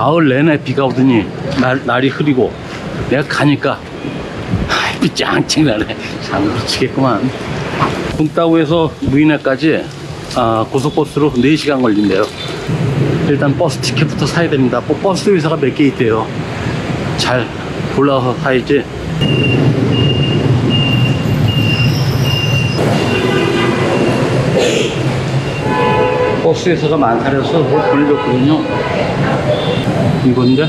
가을 내내 비가 오더니 날, 날이 흐리고 내가 가니까 햇빛 짱짱 나네. 참 미치겠구만. 붕따구에서 무인회까지 아, 고속버스로 4시간 걸린대요. 일단 버스 티켓부터 사야 됩니다. 뭐 버스 회사가 몇 개 있대요. 잘 골라서 사야지. 버스 회사가 많다래서 그걸 보내줬거든요 이건데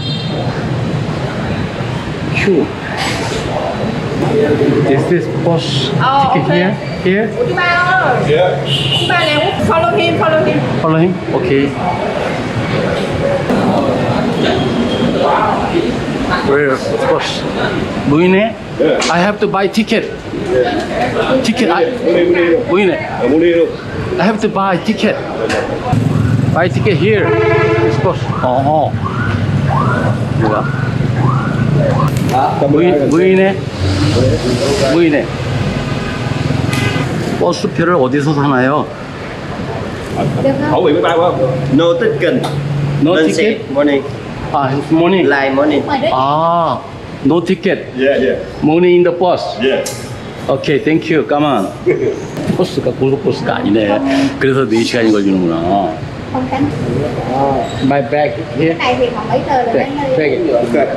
큐 Is this bus Oh, ticket okay. here? Here? Chị ba ơi Yeah. Chị ba nè Follow him Follow him Follow him? Okay. Where is bus? 무인해? I have to buy ticket. Ticket. I, 무인해. Ở muốn đi luôn. I have to buy ticket. Buy ticket here. This bus. 어, 어. 무인, 무인해? 무인해. 버스표를 어디서 사나요? Không? No ticket. No Đơn ticket? seat morning. 아, morning. Live morning. 아, no ticket. Yeah, yeah. Morning in the bus. Yeah. 오케이, thank you. 까만. 버스가 고속버스가 아니네. 그래서 4시간이 걸리는구나. Không cánh My bag here. Cái này thì khoảng mấy tờ là Bag, bag.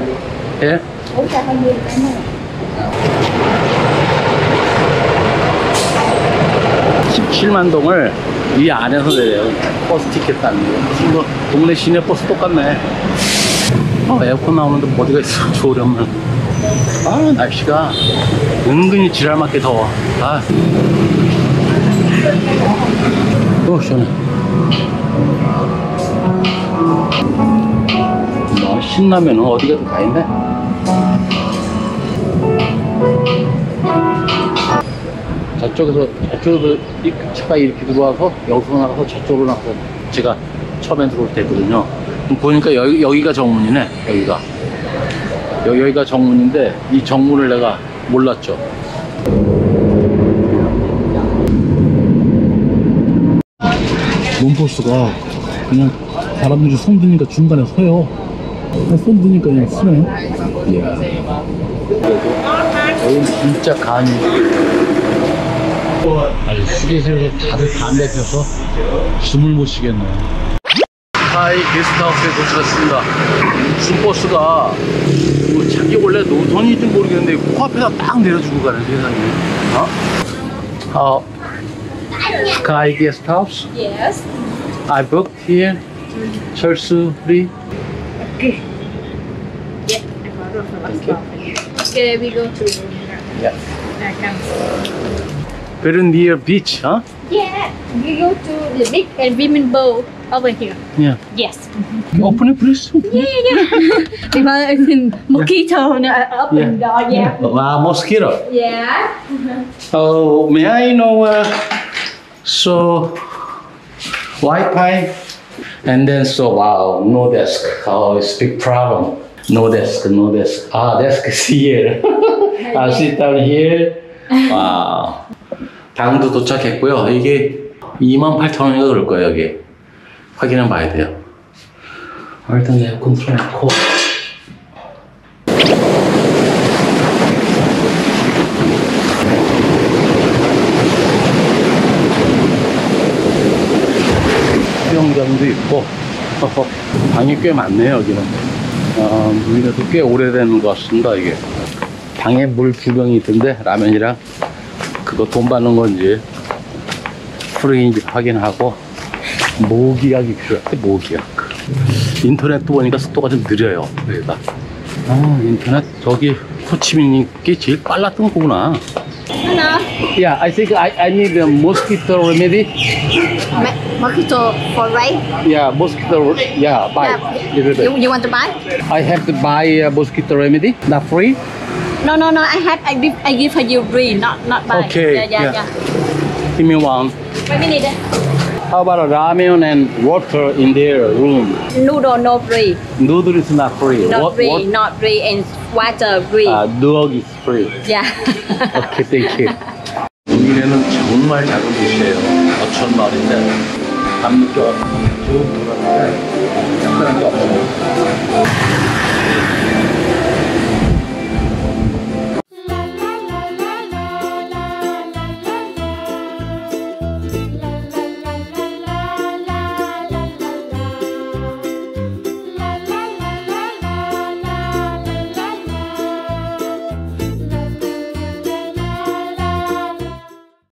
Okay. Ủa sao bao nhiêu cái này 17만 동을 이 안에서 내려요. 버스 티켓 따는 거. 뭐 동네 시내 버스 똑같네. 어, 에어컨 나오는데 뭐 어디가 있어. 좋으려면. 아, 날씨가 은근히 지랄 맞게 더워. 아. 오, 시원해. 뭐, 신라면은 어디 가도 다 있네. 저쪽에서 이 차가 이렇게 들어와서 여기서 나가서 저쪽으로 나가서 제가 처음에 들어올 때 했거든요. 그럼 보니까 여기, 여기가 정문이네. 여기가 여, 여기가 정문인데 이 정문을 내가 몰랐죠. 몬포스가 그냥 사람들이 손 드니까 중간에 서요. 그냥 손 드니까 그냥 쓰네. 예. 여기 진짜 간이. 아니 휴게실에서 다들 담배 펴서 숨을 못 쉬겠네. 하이 게스트하우스에 도착했습니다. 무슨 버스가 뭐 자기 원래 노선인지 모르겠는데 코앞에다 딱 내려주고 가는 세상에. 어? 어, Sky Guest House. Yes I booked here. 철수 free. Okay. Yeah Okay okay, we go to Yeah. I can Very near beach, huh? Yeah We go to the big and women bowl over here Yeah. Yes Open it, please. Yeah yeah Because mosquito uh, open door yeah Wow, mosquito. Yeah Oh, may I know? Uh, so, Wi-Fi, and then so wow, no desk. Oh, it's big problem. No desk, no desk. Ah, desk is here. I sit down here. Wow. 방도 도착했고요. 이게 28,000원인가 그럴 거예요, 여기. 확인해 봐야 돼요. 아, 일단 에어컨 틀어놓고. 수영장도 있고 방이 꽤 많네요 여기는. 어, 무인에도 꽤 오래된 것 같습니다 이게. 방에 물 두 병이 있던데 라면이랑 그거 돈 받는 건지 프리인지 확인하고 모기약이 필요할 때 모기약. 인터넷도 보니까 속도가 좀 느려요 여기가. 아 인터넷 저기 호치민이 제일 빨랐던 거구나. Hello Yeah, I think I, I need a mosquito remedy. Mosquito for right Yeah, mosquito. Yeah, buy. Little You, bit. you want to buy? I have to buy a mosquito remedy. Not free. No, no, no. I have. I give. I give for you free. Not, not buy. Okay, Yeah, yeah, yeah. yeah. Give me one. Wait a minute. How about a ramen and water in their room? Noodle no free. Noodle is not free. Not What- free. what- Not free. And water free. Uh, dog is free. yeah. Okay, thank you. 우리는 정말 작은 도시예요. 4천 마리인데 밤늦게 와서 쭉 돌았는데 특별한 게 없어요.